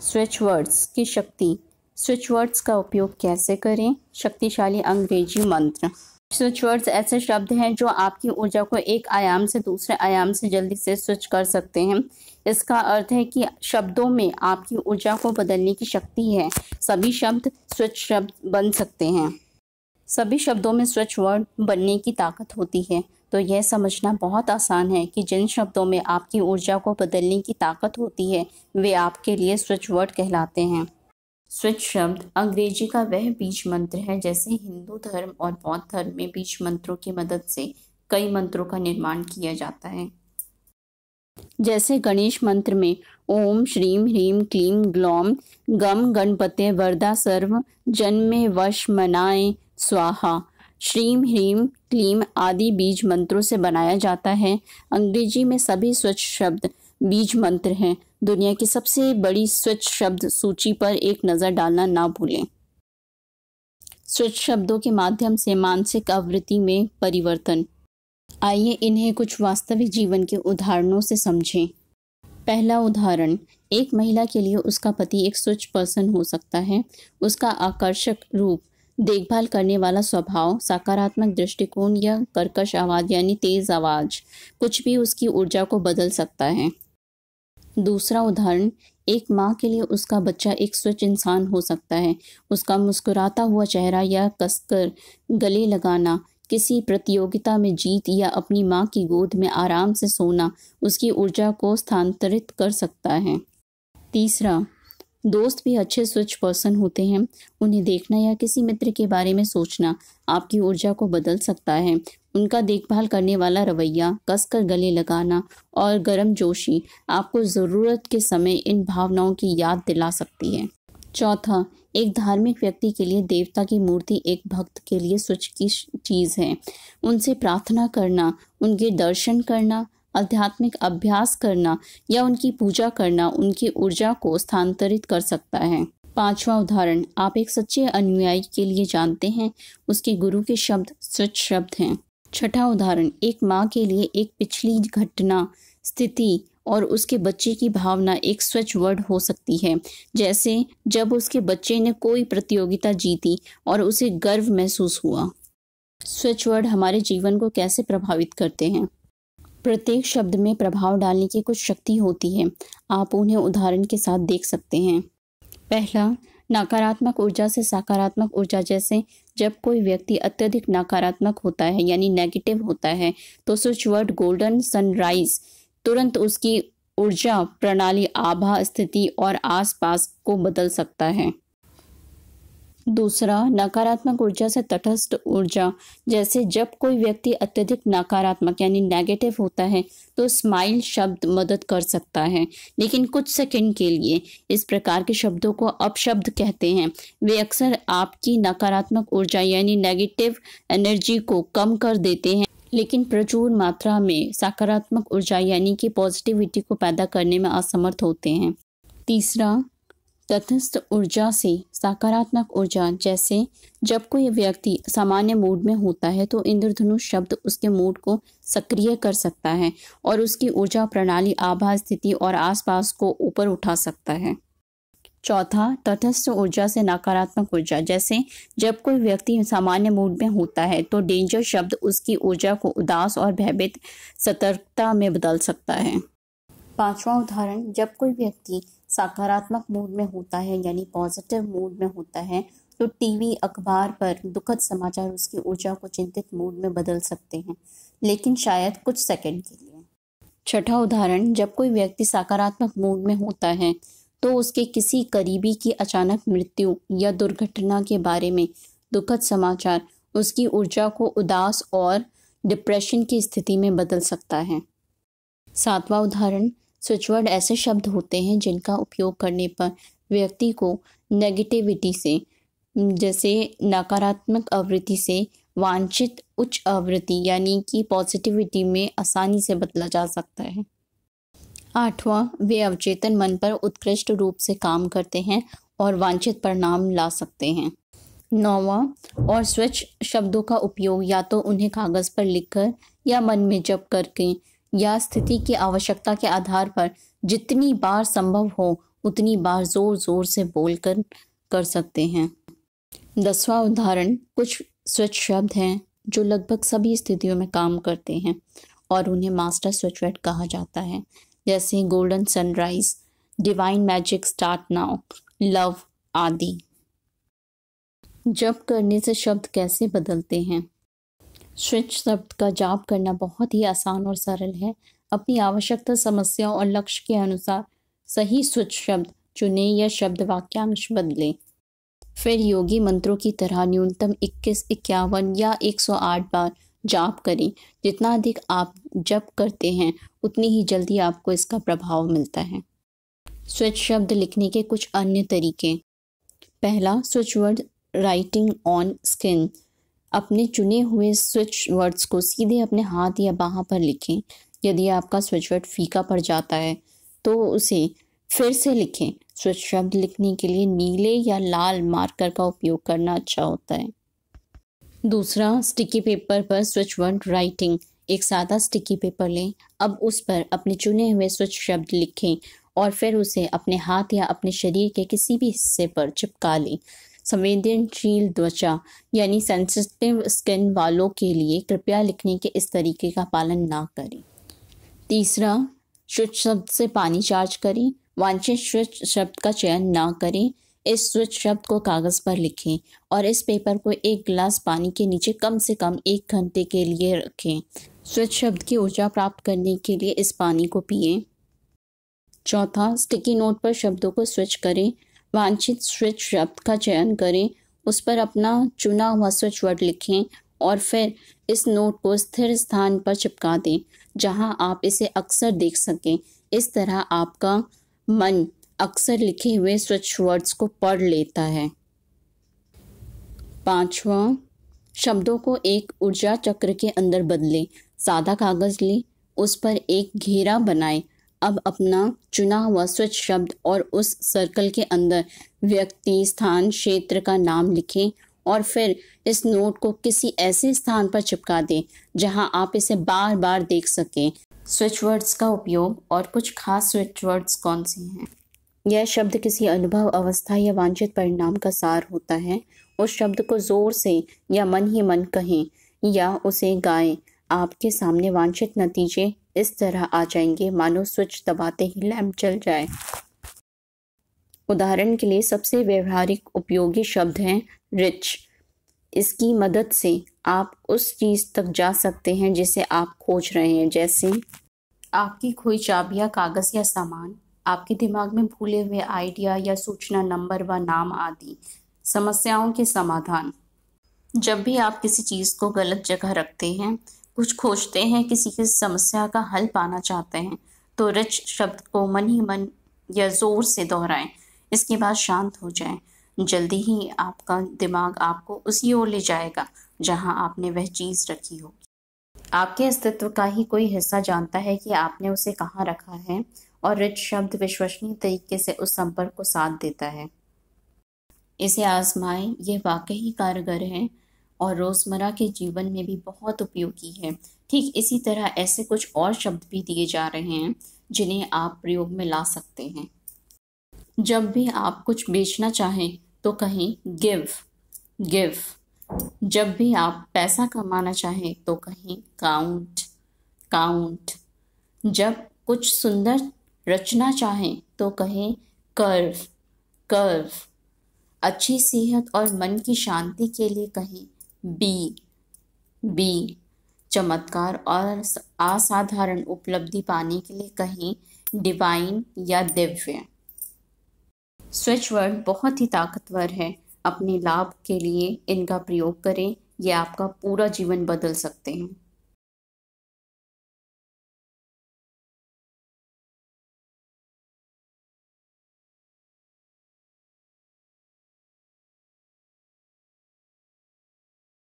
Switch words की शक्ति। Switch words का उपयोग कैसे करें? शक्तिशाली अंग्रेज़ी मंत्र। स्विच वर्ड्स ऐसे शब्द हैं जो आपकी ऊर्जा को एक आयाम से दूसरे आयाम से जल्दी से स्विच कर सकते हैं। इसका अर्थ है कि शब्दों में आपकी ऊर्जा को बदलने की शक्ति है। सभी शब्द स्विच शब्द बन सकते हैं। सभी शब्दों में स्विच वर्ड बनने की ताकत होती है। तो यह समझना बहुत आसान है कि जिन शब्दों में आपकी ऊर्जा को बदलने की ताकत होती है, वे आपके लिए स्विच वर्ड कहलाते हैं। स्विच शब्द अंग्रेज़ी का वह बीज मंत्र है जैसे हिंदू धर्म और बौद्ध धर्म में बीज मंत्रों की मदद से कई मंत्रों का निर्माण किया जाता है। जैसे गणेश मंत्र में, ओम श्रीम ह्रीम क्लीम ग्लौम गम, गणपते वरदा सर्व, जन्मे, वश, मनाए, स्वाहा। श्रीम, ह्रीम, क्लीम आदि बीज मंत्रों से बनाया जाता है। अंग्रेज़ी में सभी स्वच्छ शब्द बीज मंत्र हैं। दुनिया की सबसे बड़ी स्वच्छ शब्द सूची पर एक नज़र डालना ना भूलें। स्वच्छ शब्दों के माध्यम से मानसिक आवृत्ति में परिवर्तन। आइए इन्हें कुछ वास्तविक जीवन के उदाहरणों से समझें। पहला उदाहरण, एक महिला के लिए उसका पति एक स्वच्छ पर्सन हो सकता है। उसका आकर्षक रूप देखभाल करने वाला स्वभाव, सकारात्मक दृष्टिकोण या कर्कश आवाज़, यानी तेज़ आवाज़, कुछ भी उसकी ऊर्जा को बदल सकता है। दूसरा उदाहरण, एक माँ के लिए उसका बच्चा एक स्वच्छ इंसान हो सकता है। उसका मुस्कुराता हुआ चेहरा या कसकर गले लगाना, किसी प्रतियोगिता में जीत या अपनी माँ की गोद में आराम से सोना, उसकी ऊर्जा को स्थानांतरित कर सकता है। तीसरा दोस्त भी अच्छे, स्वच्छ पर्सन होते हैं। उन्हें देखना या किसी मित्र के बारे में सोचना आपकी ऊर्जा को बदल सकता है। उनका देखभाल करने वाला रवैया, कसकर गले लगाना और गर्म जोशी आपको ज़रूरत के समय इन भावनाओं की याद दिला सकती है। चौथा, एक धार्मिक व्यक्ति के लिए देवता की मूर्ति एक भक्त के लिए स्वच्छ की चीज़ है। उनसे प्रार्थना करना, उनके दर्शन करना आध्यात्मिक अभ्यास करना या उनकी पूजा करना उनकी ऊर्जा को स्थानांतरित कर सकता है। पांचवा उदाहरण, आप एक सच्चे अनुयायी के लिए जानते हैं, उसके गुरु के शब्द स्वच्छ शब्द हैं। छठा उदाहरण, एक माँ के लिए एक पिछली घटना, स्थिति और उसके बच्चे की भावना एक स्वच्छ वर्ड हो सकती है। जैसे, जब उसके बच्चे ने कोई प्रतियोगिता जीती और उसे गर्व महसूस हुआ। स्वच्छ वर्ड हमारे जीवन को कैसे प्रभावित करते हैं? प्रत्येक शब्द में प्रभाव डालने की कुछ शक्ति होती है। आप उन्हें उदाहरण के साथ देख सकते हैं। पहला, नकारात्मक ऊर्जा से सकारात्मक ऊर्जा, जैसे जब कोई व्यक्ति अत्यधिक नकारात्मक होता है, यानी नेगेटिव होता है तो स्विच वर्ड गोल्डन सनराइज, तुरंत उसकी ऊर्जा, प्रणाली, आभा, स्थिति और आसपास को बदल सकता है। दूसरा, नकारात्मक ऊर्जा से तटस्थ ऊर्जा, जैसे जब कोई व्यक्ति अत्यधिक नकारात्मक यानी नेगेटिव होता है तो स्माइल शब्द मदद कर सकता है। लेकिन कुछ सेकंड के लिए, इस प्रकार के शब्दों को अपशब्द कहते हैं। वे अक्सर आपकी नकारात्मक ऊर्जा यानी नेगेटिव एनर्जी को कम कर देते हैं, लेकिन प्रचुर मात्रा में सकारात्मक ऊर्जा यानी कि पॉजिटिविटी को पैदा करने में असमर्थ होते हैं। तीसरा तटस्थ ऊर्जा से सकारात्मक ऊर्जा, जैसे जब कोई व्यक्ति सामान्य मूड में होता है तो इंद्रधनुष शब्द उसके मूड को सक्रिय कर सकता है और उसकी ऊर्जा प्रणाली, आभा स्थिति और आसपास को ऊपर उठा सकता है। चौथा, तटस्थ ऊर्जा से नकारात्मक ऊर्जा, जैसे जब कोई व्यक्ति सामान्य मूड में होता है तो डेंजर शब्द उसकी ऊर्जा को उदास और भयभीत सतर्कता में बदल सकता है। पांचवा उदाहरण, जब कोई व्यक्ति सकारात्मक मूड में होता है, यानी पॉजिटिव मूड में होता है तो टीवी अखबार पर दुखद समाचार उसकी ऊर्जा को चिंतित मूड में बदल सकते हैं, लेकिन शायद कुछ सेकंड के लिए। छठा उदाहरण, जब कोई व्यक्ति सकारात्मक मूड में होता है तो उसके किसी करीबी की अचानक मृत्यु या दुर्घटना के बारे में दुखद समाचार उसकी ऊर्जा को उदास और डिप्रेशन की स्थिति में बदल सकता है। सातवां उदाहरण स्विचवर्ड ऐसे शब्द होते हैं जिनका उपयोग करने पर व्यक्ति को नेगेटिविटी से, जैसे नकारात्मक आवृत्ति से वांछित उच्च आवृत्ति, यानी कि पॉजिटिविटी में आसानी से बदला जा सकता है। आठवां, वे अवचेतन मन पर उत्कृष्ट रूप से काम करते हैं और वांछित परिणाम ला सकते हैं। नौवा, और स्वच्छ शब्दों का उपयोग या तो उन्हें कागज़ पर लिखकर या मन में जप करके या स्थिति की आवश्यकता के आधार पर जितनी बार संभव हो, उतनी बार ज़ोर ज़ोर से बोलकर कर सकते हैं। दसवां उदाहरण, कुछ स्विच शब्द हैं जो लगभग सभी स्थितियों में काम करते हैं और उन्हें मास्टर स्विच वर्ड कहा जाता है। जैसे golden sunrise, divine magic, start now, love आदि। जब करने से शब्द कैसे बदलते हैं? स्विच शब्द का जाप करना बहुत ही आसान और सरल है। अपनी आवश्यकता समस्याओं और लक्ष्य के अनुसार सही स्विच शब्द चुने या शब्द वाक्यांश बदलें। फिर योगी मंत्रों की तरह न्यूनतम 21, इक्यावन या 108 बार जाप करें। जितना अधिक आप जप करते हैं उतनी ही जल्दी आपको इसका प्रभाव मिलता है। स्विच शब्द लिखने के कुछ अन्य तरीके। पहला switch word writing on skin. अपने चुने हुए स्विच वर्ड्स को सीधे अपने हाथ या बाह पर लिखें। यदि आपका स्विच वर्ड फीका पड़ जाता है तो उसे फिर से लिखें। स्विच शब्द लिखने के लिए नीले या लाल मार्कर का उपयोग करना अच्छा होता है। दूसरा स्टिकी पेपर पर स्विच वर्ड राइटिंग एक सादा स्टिकी पेपर लें। अब उस पर अपने चुने हुए स्विच शब्द लिखें और फिर उसे अपने हाथ या अपने शरीर के किसी भी हिस्से पर चिपका लें। संवेदनशील त्वचा, यानी सेंसिटिव स्किन वालों के लिए कृपया लिखने के इस तरीके का पालन ना करें। तीसरा, शुद्ध शब्द से पानी चार्ज करें। वांछित शुद्ध शब्द का चयन ना करें। इस स्विच शब्द को कागज़ पर लिखें और इस पेपर को एक गिलास पानी के नीचे कम से कम एक घंटे के लिए रखें। स्वच्छ शब्द की ऊर्जा प्राप्त करने के लिए इस पानी को पिए। चौथा स्टिकी नोट पर शब्दों को स्विच करें। वांछित स्विच शब्द का चयन करें, उस पर अपना चुना हुआ स्विच वर्ड लिखें और फिर इस नोट को स्थिर स्थान पर चिपका दें, जहाँ आप इसे अक्सर देख सकें। इस तरह आपका मन अक्सर लिखे हुए स्विच वर्ड्स को पढ़ लेता है। पांचवा, शब्दों को एक ऊर्जा चक्र के अंदर बदलें। सादा कागज़ लें, उस पर एक घेरा बनाएँ अब अपना चुना हुआ स्वच्छ शब्द और उस सर्कल के अंदर व्यक्ति, स्थान, क्षेत्र का नाम लिखें और फिर इस नोट को किसी ऐसे स्थान पर चिपका दें जहाँ आप इसे बार बार देख सकें। स्विच वर्ड्स का उपयोग और कुछ खास स्विच वर्ड्स कौन से हैं? यह शब्द किसी अनुभव, अवस्था या वांछित परिणाम का सार होता है। उस शब्द को ज़ोर से या मन ही मन कहें या उसे गाएँ। आपके सामने वांछित नतीजे इस तरह आ जाएँगे। मानो स्विच दबाते ही लैंप चल जाए। उदाहरण के लिए सबसे व्यवहारिक उपयोगी शब्द हैं रिच। इसकी मदद से आप उस चीज़ तक जा सकते हैं जिसे आप खोज रहे हैं, जैसे आपकी खोई चाबियाँ कागज़ या सामान, आपके दिमाग में भूले हुए आइडिया या सूचना, नंबर व नाम आदि। समस्याओं के समाधान। जब भी आप किसी चीज़ को गलत जगह रखते हैं कुछ खोजते हैं, किसी की समस्या का हल पाना चाहते हैं तो रिच शब्द को मन ही मन या ज़ोर से दोहराएँ। इसके बाद शांत हो जाएँ। जल्दी ही आपका दिमाग आपको उसी ओर ले जाएगा, जहाँ आपने वह चीज़ रखी हो आपके अस्तित्व का ही कोई हिस्सा जानता है कि आपने उसे कहाँ रखा है, और रिच शब्द विश्वसनीय तरीके से उस संपर्क को साथ देता है। इसे आजमाएँ, यह वाकई कारगर है। और रोज़मर्रा के जीवन में भी बहुत उपयोगी है। ठीक इसी तरह ऐसे कुछ और शब्द भी दिए जा रहे हैं, जिन्हें आप प्रयोग में ला सकते हैं। जब भी आप कुछ बेचना चाहें तो कहें, गिव गिव। जब भी आप पैसा कमाना चाहें तो कहें, काउंट काउंट। जब कुछ सुंदर रचना चाहें तो कहें, कर्व कर्व। अच्छी सेहत और मन की शांति के लिए कहें बी बी, चमत्कार और असाधारण उपलब्धि पाने के लिए कहीं डिवाइन या दिव्य। स्विच वर्ड बहुत ही ताकतवर है। अपने लाभ के लिए इनका प्रयोग करें, ये आपका पूरा जीवन बदल सकते हैं।